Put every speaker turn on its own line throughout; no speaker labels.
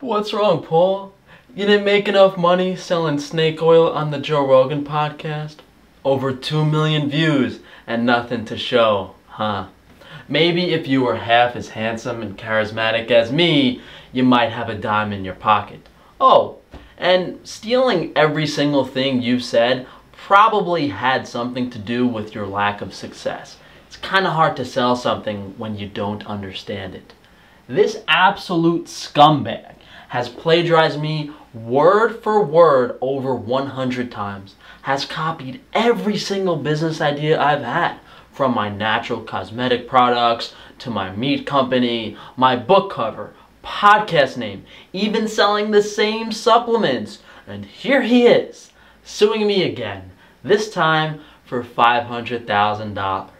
What's wrong, Paul? You didn't make enough money selling snake oil on the Joe Rogan podcast? Over 2 million views and nothing to show, huh? Maybe if you were half as handsome and charismatic as me, you might have a dime in your pocket. Oh, and stealing every single thing you've said probably had something to do with your lack of success. It's kind of hard to sell something when you don't understand it. This absolute scumbag has plagiarized me word for word over 100 times, has copied every single business idea I've had, from my natural cosmetic products to my meat company, my book cover, podcast name, even selling the same supplements. And here he is, suing me again, this time for $500,000.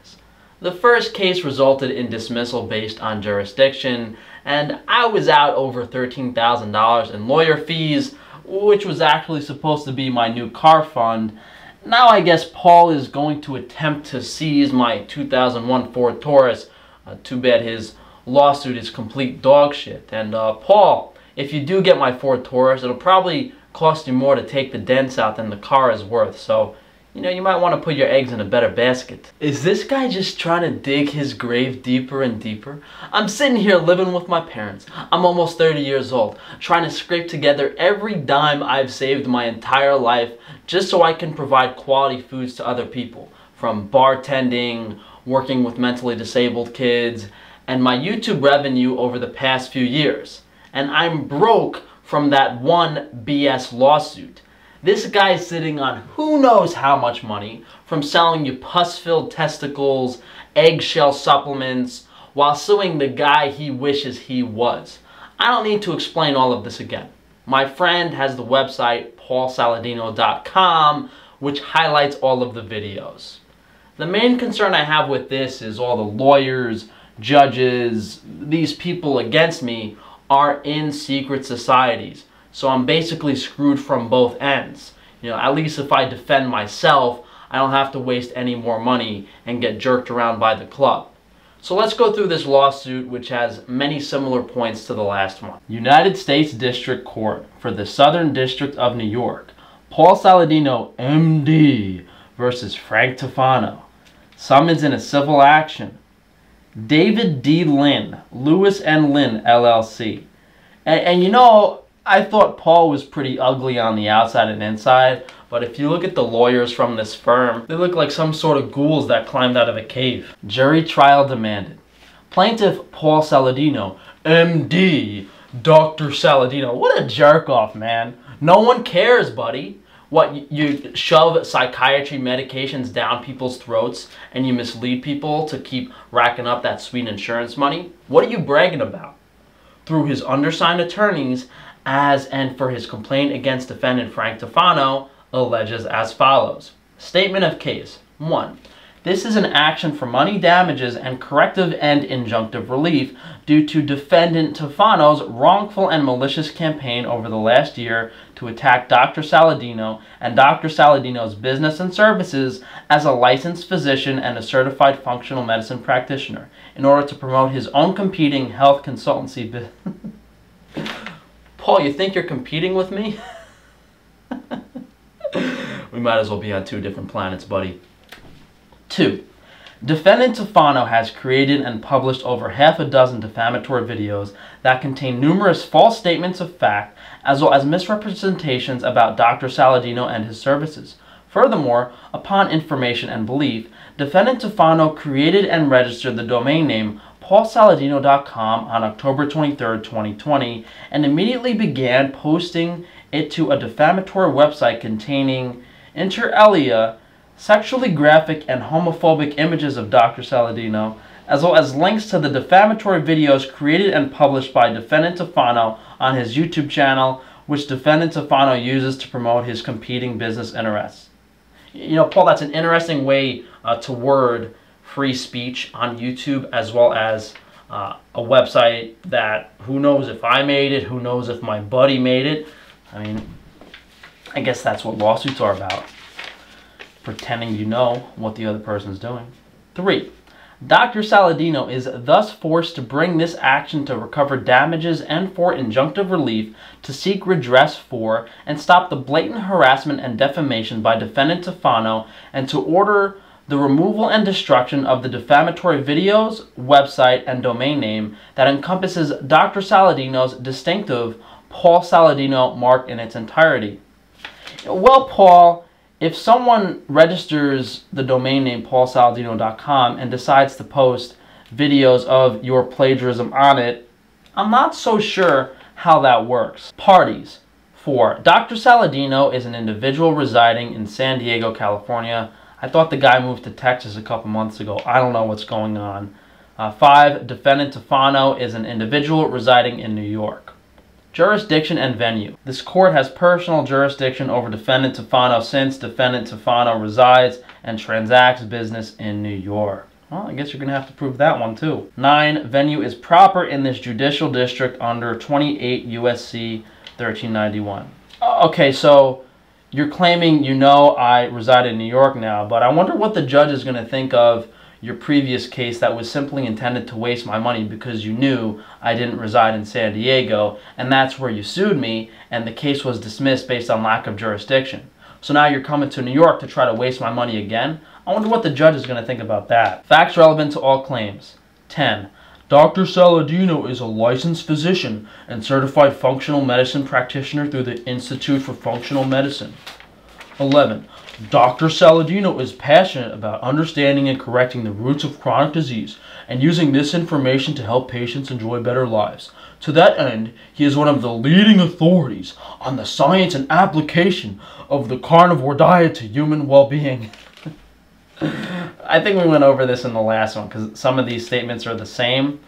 The first case resulted in dismissal based on jurisdiction, and I was out over $13,000 in lawyer fees, which was actually supposed to be my new car fund. Now I guess Paul is going to attempt to seize my 2001 Ford Taurus. Uh, too bad his lawsuit is complete dog shit. And uh, Paul, if you do get my Ford Taurus, it'll probably cost you more to take the dents out than the car is worth. So you know, you might want to put your eggs in a better basket. Is this guy just trying to dig his grave deeper and deeper? I'm sitting here living with my parents. I'm almost 30 years old, trying to scrape together every dime I've saved my entire life just so I can provide quality foods to other people. From bartending, working with mentally disabled kids, and my YouTube revenue over the past few years. And I'm broke from that one BS lawsuit. This guy's sitting on who knows how much money from selling you pus-filled testicles, eggshell supplements, while suing the guy he wishes he was. I don't need to explain all of this again. My friend has the website paulsaladino.com which highlights all of the videos. The main concern I have with this is all the lawyers, judges, these people against me are in secret societies so I'm basically screwed from both ends. You know, at least if I defend myself, I don't have to waste any more money and get jerked around by the club. So let's go through this lawsuit, which has many similar points to the last one. United States District Court for the Southern District of New York. Paul Saladino, MD, versus Frank Tufano. Summons in a civil action. David D. Lin, Lewis and Lin, LLC. And, and you know, I thought Paul was pretty ugly on the outside and inside, but if you look at the lawyers from this firm, they look like some sort of ghouls that climbed out of a cave. Jury trial demanded. Plaintiff Paul Saladino, MD, Dr. Saladino. What a jerk off, man. No one cares, buddy. What, you shove psychiatry medications down people's throats and you mislead people to keep racking up that sweet insurance money? What are you bragging about? Through his undersigned attorneys, as and for his complaint against defendant Frank Tufano alleges as follows. Statement of case. 1. This is an action for money damages and corrective and injunctive relief due to defendant Tufano's wrongful and malicious campaign over the last year to attack Dr. Saladino and Dr. Saladino's business and services as a licensed physician and a certified functional medicine practitioner in order to promote his own competing health consultancy business. Paul, you think you're competing with me? we might as well be on two different planets, buddy. Two, defendant Tufano has created and published over half a dozen defamatory videos that contain numerous false statements of fact as well as misrepresentations about Dr. Saladino and his services. Furthermore, upon information and belief, defendant Tufano created and registered the domain name paulsaladino.com on October 23, 2020, and immediately began posting it to a defamatory website containing, inter alia, sexually graphic and homophobic images of Dr. Saladino, as well as links to the defamatory videos created and published by defendant Tufano on his YouTube channel, which defendant Tufano uses to promote his competing business interests. You know, Paul, that's an interesting way uh, to word free speech on YouTube as well as uh, a website that who knows if I made it, who knows if my buddy made it. I mean, I guess that's what lawsuits are about. Pretending you know what the other person's doing. Three, Dr. Saladino is thus forced to bring this action to recover damages and for injunctive relief to seek redress for and stop the blatant harassment and defamation by defendant Tufano and to order the removal and destruction of the defamatory videos, website, and domain name that encompasses Dr. Saladino's distinctive Paul Saladino mark in its entirety. Well, Paul, if someone registers the domain name paulsaladino.com and decides to post videos of your plagiarism on it, I'm not so sure how that works. Parties. 4. Dr. Saladino is an individual residing in San Diego, California. I thought the guy moved to Texas a couple months ago. I don't know what's going on. Uh, 5. Defendant Tufano is an individual residing in New York. Jurisdiction and venue. This court has personal jurisdiction over defendant Tufano since defendant Tufano resides and transacts business in New York. Well, I guess you're going to have to prove that one too. 9. Venue is proper in this judicial district under 28 USC 1391. Okay, so you're claiming you know I reside in New York now, but I wonder what the judge is going to think of your previous case that was simply intended to waste my money because you knew I didn't reside in San Diego, and that's where you sued me, and the case was dismissed based on lack of jurisdiction. So now you're coming to New York to try to waste my money again? I wonder what the judge is going to think about that. Facts relevant to all claims. 10. Dr. Saladino is a licensed physician and certified functional medicine practitioner through the Institute for Functional Medicine. 11. Dr. Saladino is passionate about understanding and correcting the roots of chronic disease and using this information to help patients enjoy better lives. To that end, he is one of the leading authorities on the science and application of the carnivore diet to human well-being. I think we went over this in the last one because some of these statements are the same.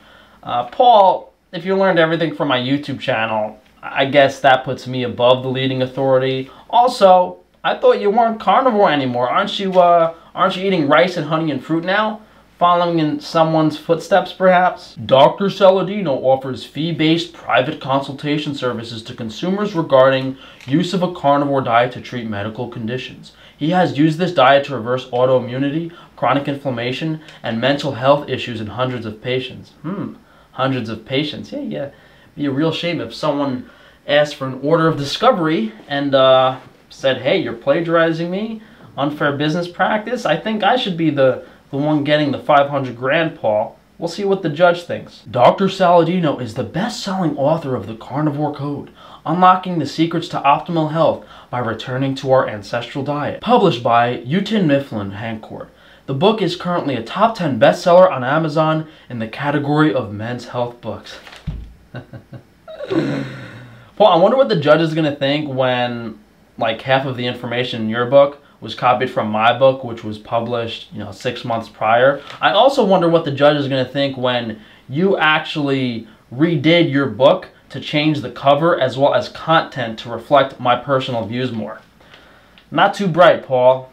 Uh, Paul, if you learned everything from my YouTube channel, I guess that puts me above the leading authority. Also, I thought you weren't carnivore anymore. Aren't you, uh, aren't you eating rice and honey and fruit now? Following in someone's footsteps, perhaps? Dr. Saladino offers fee-based private consultation services to consumers regarding use of a carnivore diet to treat medical conditions. He has used this diet to reverse autoimmunity, chronic inflammation, and mental health issues in hundreds of patients. Hmm, hundreds of patients. Yeah, yeah. Be a real shame if someone asked for an order of discovery and uh, said, hey, you're plagiarizing me, unfair business practice, I think I should be the, the one getting the 500 grand, Paul. We'll see what the judge thinks. Dr. Saladino is the best-selling author of The Carnivore Code, Unlocking the Secrets to Optimal Health by Returning to Our Ancestral Diet, published by Houghton Mifflin Harcourt. The book is currently a top 10 bestseller on Amazon in the category of men's health books. well, I wonder what the judge is going to think when like half of the information in your book was copied from my book, which was published, you know, six months prior. I also wonder what the judge is going to think when you actually redid your book to change the cover as well as content to reflect my personal views more. Not too bright, Paul.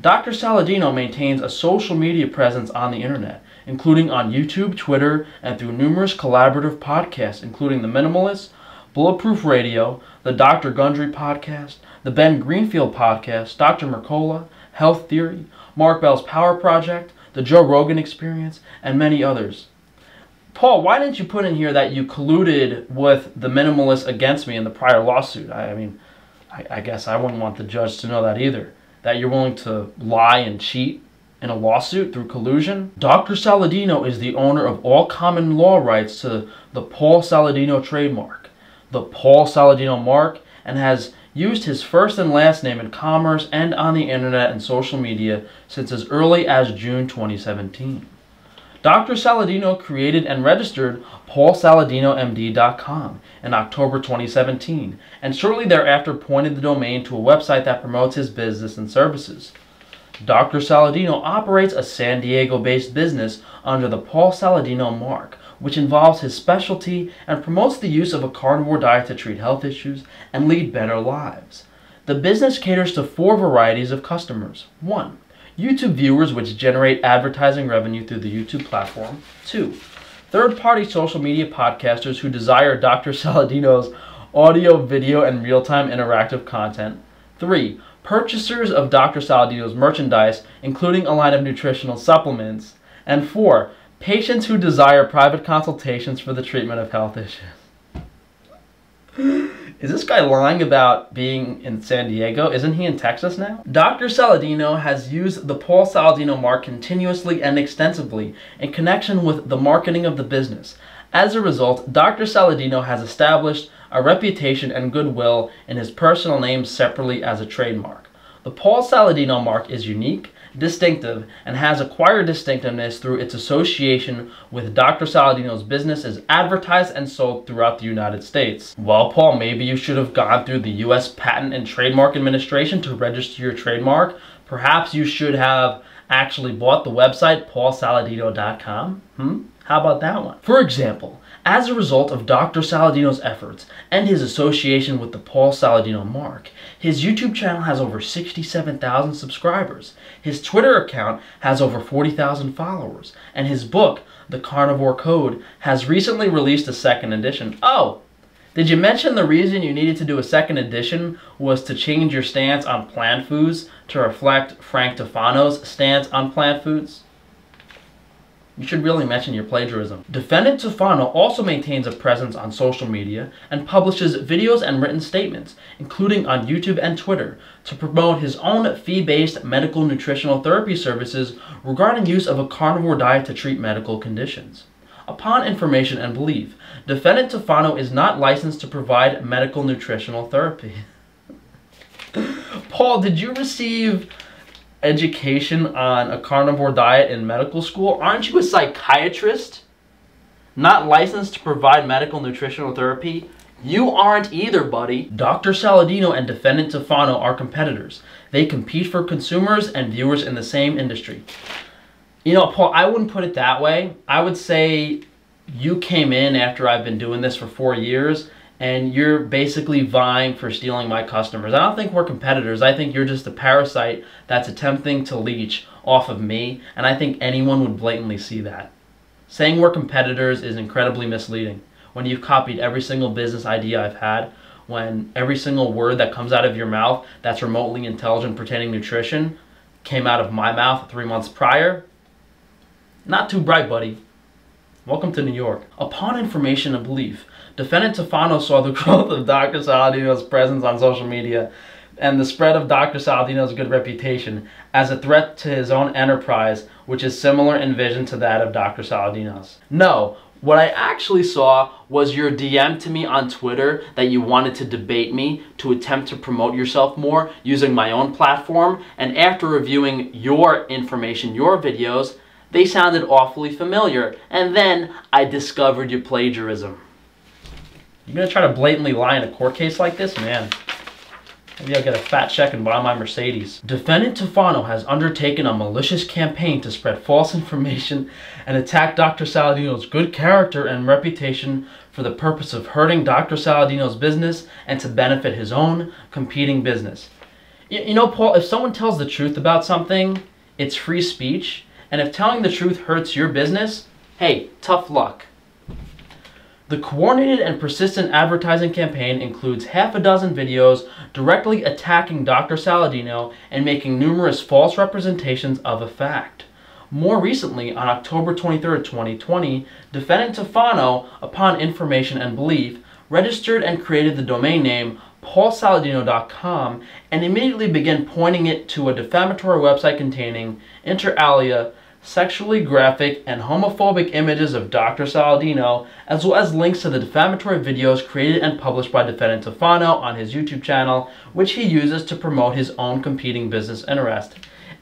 Dr. Saladino maintains a social media presence on the internet, including on YouTube, Twitter, and through numerous collaborative podcasts, including The Minimalist, Bulletproof Radio, the Dr. Gundry podcast, the Ben Greenfield podcast, Dr. Mercola, Health Theory, Mark Bell's Power Project, the Joe Rogan Experience, and many others. Paul, why didn't you put in here that you colluded with the minimalist against me in the prior lawsuit? I, I mean, I, I guess I wouldn't want the judge to know that either. That you're willing to lie and cheat in a lawsuit through collusion. Dr. Saladino is the owner of all common law rights to the Paul Saladino trademark, the Paul Saladino mark, and has used his first and last name in commerce and on the internet and social media since as early as June 2017. Dr. Saladino created and registered paulsaladinomd.com in October 2017 and shortly thereafter pointed the domain to a website that promotes his business and services. Dr. Saladino operates a San Diego-based business under the Paul Saladino mark, which involves his specialty and promotes the use of a carnivore diet to treat health issues and lead better lives. The business caters to four varieties of customers. 1. YouTube viewers which generate advertising revenue through the YouTube platform. 2. Third-party social media podcasters who desire Dr. Saladino's audio, video, and real-time interactive content. 3. Purchasers of Dr. Saladino's merchandise, including a line of nutritional supplements. And four, patients who desire private consultations for the treatment of health issues. Is this guy lying about being in San Diego? Isn't he in Texas now? Dr. Saladino has used the Paul Saladino mark continuously and extensively in connection with the marketing of the business. As a result, Dr. Saladino has established a reputation and goodwill in his personal name separately as a trademark. The Paul Saladino mark is unique distinctive and has acquired distinctiveness through its association with Dr. Saladino's business as advertised and sold throughout the United States. Well, Paul, maybe you should have gone through the U.S. Patent and Trademark Administration to register your trademark. Perhaps you should have actually bought the website paulsaladino.com. Hmm? How about that one? For example, as a result of Dr. Saladino's efforts and his association with the Paul Saladino mark, his YouTube channel has over 67,000 subscribers. His Twitter account has over 40,000 followers. And his book, The Carnivore Code, has recently released a second edition. Oh, did you mention the reason you needed to do a second edition was to change your stance on plant foods to reflect Frank Tufano's stance on plant foods? You should really mention your plagiarism. Defendant Tufano also maintains a presence on social media and publishes videos and written statements, including on YouTube and Twitter, to promote his own fee-based medical nutritional therapy services regarding use of a carnivore diet to treat medical conditions. Upon information and belief, Defendant Tufano is not licensed to provide medical nutritional therapy. Paul, did you receive education on a carnivore diet in medical school, aren't you a psychiatrist? Not licensed to provide medical nutritional therapy? You aren't either, buddy. Dr. Saladino and Defendant Tufano are competitors. They compete for consumers and viewers in the same industry. You know, Paul, I wouldn't put it that way. I would say you came in after I've been doing this for four years and you're basically vying for stealing my customers. I don't think we're competitors. I think you're just a parasite that's attempting to leech off of me, and I think anyone would blatantly see that. Saying we're competitors is incredibly misleading when you've copied every single business idea I've had, when every single word that comes out of your mouth that's remotely intelligent pertaining nutrition came out of my mouth three months prior. Not too bright, buddy. Welcome to New York. Upon information and belief, Defendant Tufano saw the growth of Dr. Saladino's presence on social media and the spread of Dr. Saladino's good reputation as a threat to his own enterprise, which is similar in vision to that of Dr. Saladino's. No, what I actually saw was your DM to me on Twitter that you wanted to debate me to attempt to promote yourself more using my own platform, and after reviewing your information, your videos, they sounded awfully familiar, and then I discovered your plagiarism. You're gonna try to blatantly lie in a court case like this? Man, maybe I'll get a fat check and buy my Mercedes. Defendant Tufano has undertaken a malicious campaign to spread false information and attack Dr. Saladino's good character and reputation for the purpose of hurting Dr. Saladino's business and to benefit his own competing business. You, you know, Paul, if someone tells the truth about something, it's free speech, and if telling the truth hurts your business, hey, tough luck. The coordinated and persistent advertising campaign includes half a dozen videos directly attacking Dr. Saladino and making numerous false representations of a fact. More recently, on October 23, 2020, defendant Tufano, upon information and belief, registered and created the domain name paulsaladino.com and immediately began pointing it to a defamatory website containing, inter alia, sexually graphic and homophobic images of Dr. Saladino, as well as links to the defamatory videos created and published by defendant Tufano on his YouTube channel, which he uses to promote his own competing business interest.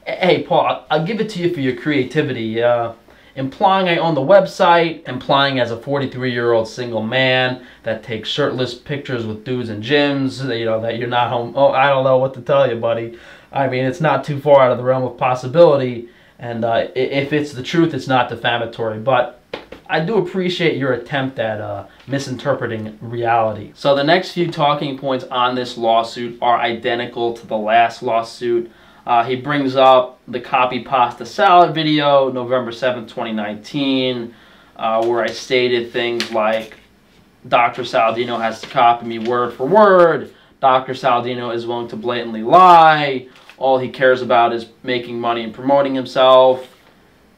Hey, Paul, I'll give it to you for your creativity. Uh, implying I own the website, implying as a 43-year-old single man that takes shirtless pictures with dudes in gyms, you know, that you're not home. Oh, I don't know what to tell you, buddy. I mean, it's not too far out of the realm of possibility and uh, if it's the truth, it's not defamatory. But I do appreciate your attempt at uh, misinterpreting reality. So the next few talking points on this lawsuit are identical to the last lawsuit. Uh, he brings up the copy pasta salad video, November 7th, 2019, uh, where I stated things like, Dr. Saladino has to copy me word for word. Dr. Saladino is willing to blatantly lie all he cares about is making money and promoting himself.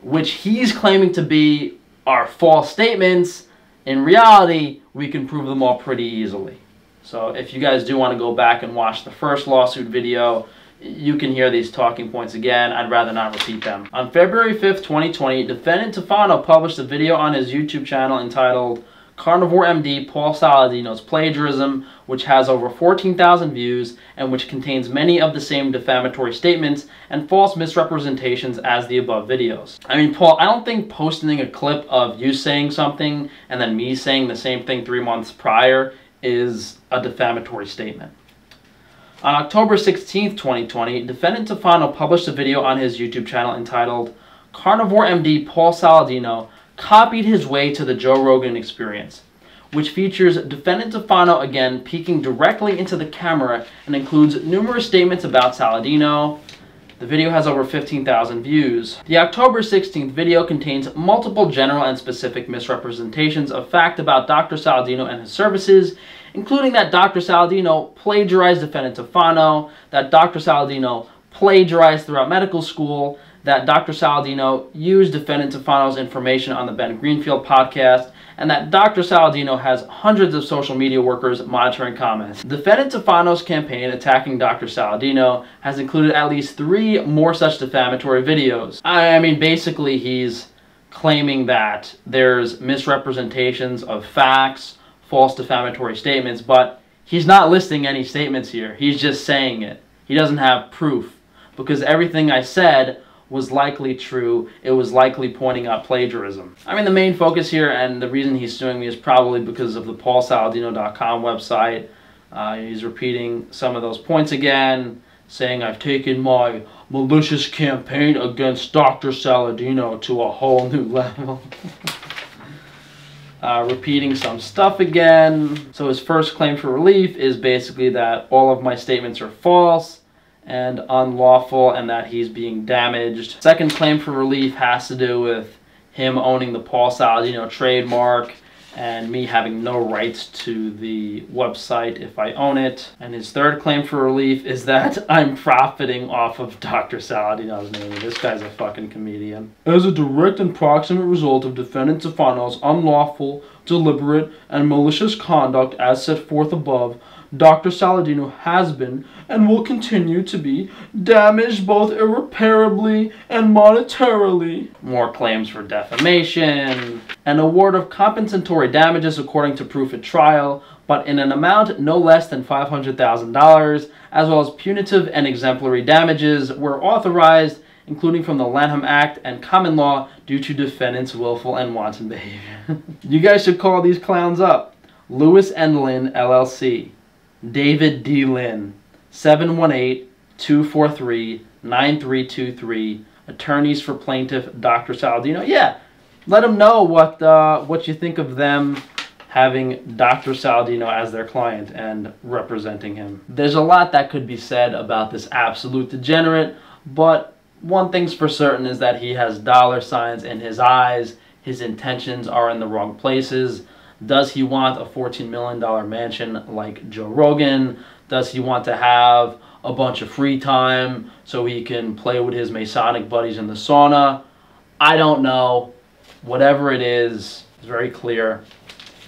which he's claiming to be are false statements, in reality, we can prove them all pretty easily. So if you guys do want to go back and watch the first lawsuit video, you can hear these talking points again. I'd rather not repeat them. On February 5th, 2020, defendant Tufano published a video on his YouTube channel entitled Carnivore MD Paul Saladino's plagiarism, which has over 14,000 views and which contains many of the same defamatory statements and false misrepresentations as the above videos. I mean, Paul, I don't think posting a clip of you saying something and then me saying the same thing three months prior is a defamatory statement. On October 16, 2020, defendant Tufano published a video on his YouTube channel entitled Carnivore MD Paul Saladino copied his way to the Joe Rogan experience, which features defendant Tufano again peeking directly into the camera and includes numerous statements about Saladino. The video has over 15,000 views. The October 16th video contains multiple general and specific misrepresentations of fact about Dr. Saladino and his services, including that Dr. Saladino plagiarized defendant Tufano, that Dr. Saladino plagiarized throughout medical school, that Dr. Saladino used defendant Tufano's information on the Ben Greenfield podcast, and that Dr. Saladino has hundreds of social media workers monitoring comments. Defendant Tufano's campaign attacking Dr. Saladino has included at least three more such defamatory videos. I mean, basically, he's claiming that there's misrepresentations of facts, false defamatory statements, but he's not listing any statements here. He's just saying it. He doesn't have proof because everything I said was likely true. It was likely pointing out plagiarism. I mean, the main focus here and the reason he's suing me is probably because of the paulsaladino.com website. Uh, he's repeating some of those points again, saying, I've taken my malicious campaign against Dr. Saladino to a whole new level. uh, repeating some stuff again. So his first claim for relief is basically that all of my statements are false and unlawful and that he's being damaged. Second claim for relief has to do with him owning the Paul Saladino trademark and me having no rights to the website if I own it. And his third claim for relief is that I'm profiting off of Dr. Saladino's name. This guy's a fucking comedian. As a direct and proximate result of defendant Tufano's unlawful, deliberate, and malicious conduct as set forth above, Dr. Saladino has been and will continue to be damaged both irreparably and monetarily. More claims for defamation. An award of compensatory damages according to proof at trial, but in an amount no less than $500,000, as well as punitive and exemplary damages were authorized including from the Lanham Act and common law due to defendant's willful and wanton behavior. you guys should call these clowns up. Lewis and Lin LLC. David D. Lin, 718-243-9323, attorneys for plaintiff Dr. Saladino. Yeah, let them know what, uh, what you think of them having Dr. Saladino as their client and representing him. There's a lot that could be said about this absolute degenerate, but one thing's for certain is that he has dollar signs in his eyes, his intentions are in the wrong places, does he want a $14 million mansion like Joe Rogan? Does he want to have a bunch of free time so he can play with his Masonic buddies in the sauna? I don't know. Whatever it is, it's very clear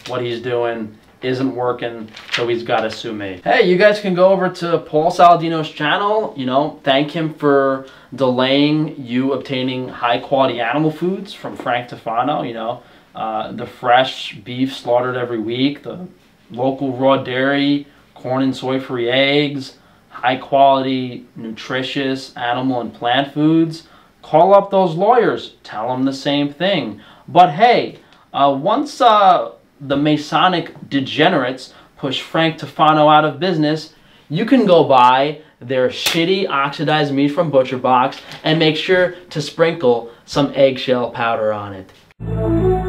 what he's doing isn't working, so he's got to sue me. Hey, you guys can go over to Paul Saladino's channel, you know, thank him for delaying you obtaining high quality animal foods from Frank Tufano, you know. Uh, the fresh beef slaughtered every week, the local raw dairy, corn and soy free eggs, high quality, nutritious animal and plant foods. Call up those lawyers, tell them the same thing. But hey, uh, once uh, the Masonic degenerates push Frank Tufano out of business, you can go buy their shitty oxidized meat from Butcher Box and make sure to sprinkle some eggshell powder on it.